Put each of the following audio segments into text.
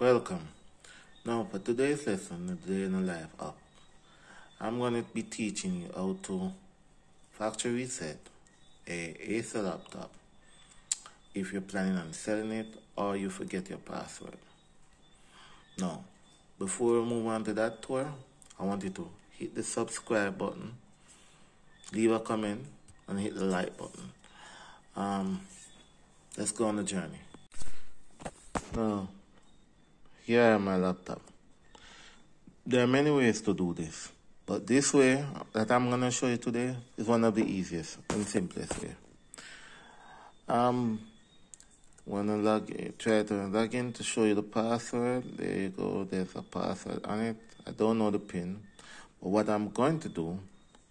Welcome. Now for today's lesson, the Day in the Life app, I'm going to be teaching you how to factory reset a Acer laptop if you're planning on selling it or you forget your password. Now, before we move on to that tour, I want you to hit the subscribe button, leave a comment, and hit the like button. Um, let's go on the journey. Now, here I my laptop. There are many ways to do this, but this way that I'm going to show you today is one of the easiest and simplest way. Um, when to log in, try to log in to show you the password. There you go. There's a password on it. I don't know the pin, but what I'm going to do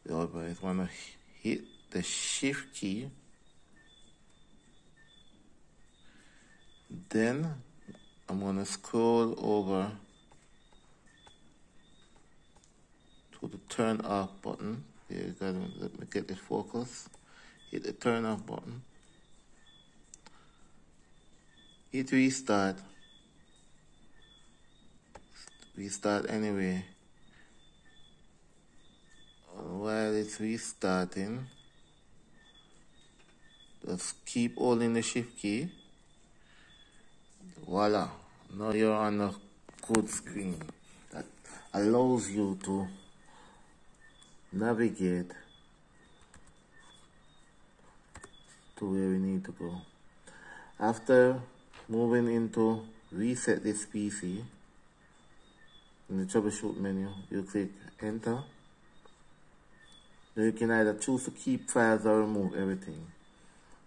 is want to hit the shift key. Then I'm going to scroll over to the turn off button. There you go. Let me get the focus. Hit the turn off button. Hit restart. Restart anyway. While it's restarting, just keep holding the shift key. Voila. Now you're on a good screen that allows you to navigate to where we need to go. After moving into reset this PC, in the troubleshoot menu, you click enter. you can either choose to keep files or remove everything.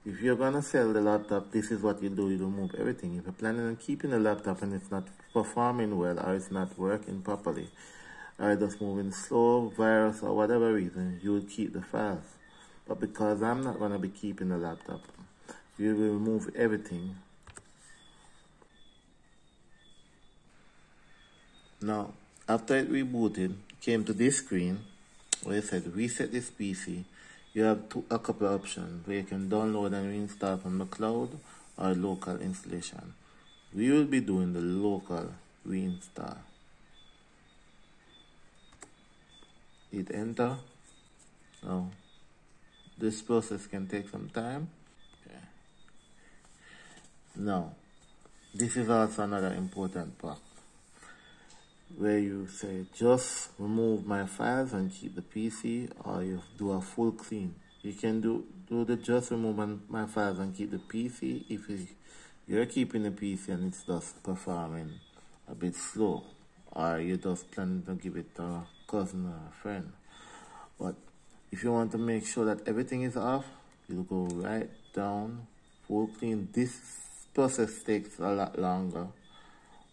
If you're to sell the laptop, this is what you do. You remove everything. If you're planning on keeping the laptop and it's not performing well or it's not working properly, or just moving slow, virus, or whatever reason, you will keep the files. But because I'm not to be keeping the laptop, you will remove everything. Now, after it rebooted, came to this screen where it said reset this PC you have two, a couple of options where you can download and reinstall from the cloud or local installation. We will be doing the local reinstall. Hit enter. Now, this process can take some time. Okay. Now, this is also another important part where you say just remove my files and keep the PC or you do a full clean. You can do, do the just remove my, files and keep the PC if you, you're keeping the PC and it's just performing a bit slow or you're just planning to give it to a cousin or a friend. But if you want to make sure that everything is off, you go right down, full clean. This process takes a lot longer.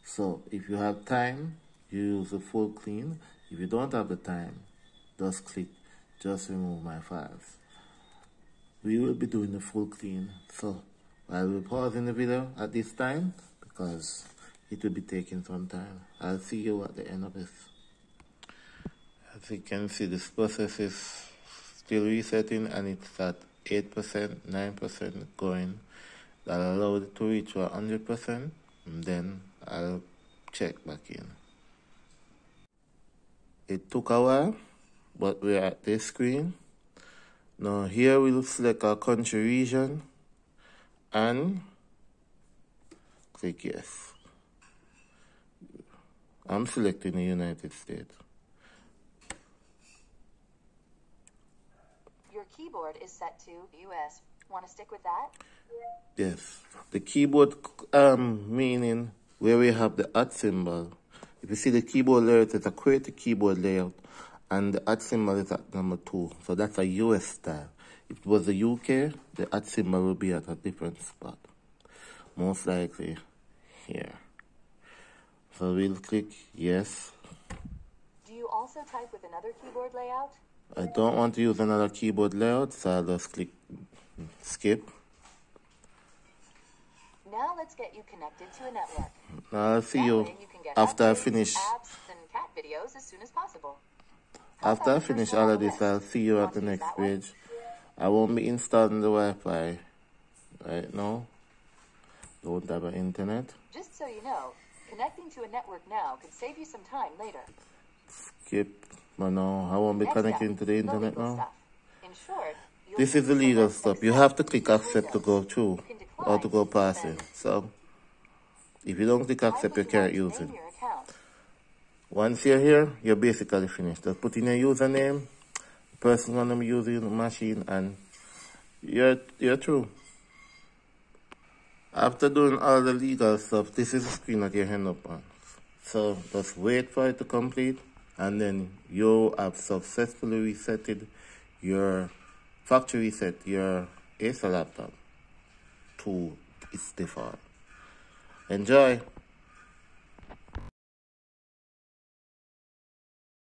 So if you have time, use a full clean. If you don't have the time, just click just remove my files. We will be doing the full clean. So I will pause in the video at this time because it will be taking some time. I'll see you at the end of this. As you can see, this process is still resetting and it's at 8%, 9% going. That allowed it to reach 100% and then I'll check back in. It took a while, but we're at this screen. Now here we'll select our country region and click yes. I'm selecting the United States. Your keyboard is set to US. Want to stick with that? Yes. The keyboard um, meaning where we have the at symbol if you see the keyboard layout, it's a QWERTY keyboard layout and the at symbol is at number two. So that's a US style. If it was the UK, the at symbol will be at a different spot. Most likely here. So we'll click yes. Do you also type with another keyboard layout? I don't want to use another keyboard layout, so I'll just click skip. Now let's get you connected to a network. I'll see you, after I finish. After I finish all of this, I'll see you at the next page. I won't be installing the Wi-Fi right now. Don't have an internet. Just so you know, Connecting to a network now could save you some time later. Skip. But no, I won't be Next connecting step, to the internet now. In short, This is the legal stuff. You have to click accept to go through can or to go past it. So if you don't click accept, you can't use it. Once you're here, you're basically finished. Just put in your username, person on the using the machine, and you're you're through. After doing all the legal stuff, this is the screen that you end up on. So just wait for it to complete, and then you have successfully resetted your factory reset your Acer laptop to its default. Enjoy.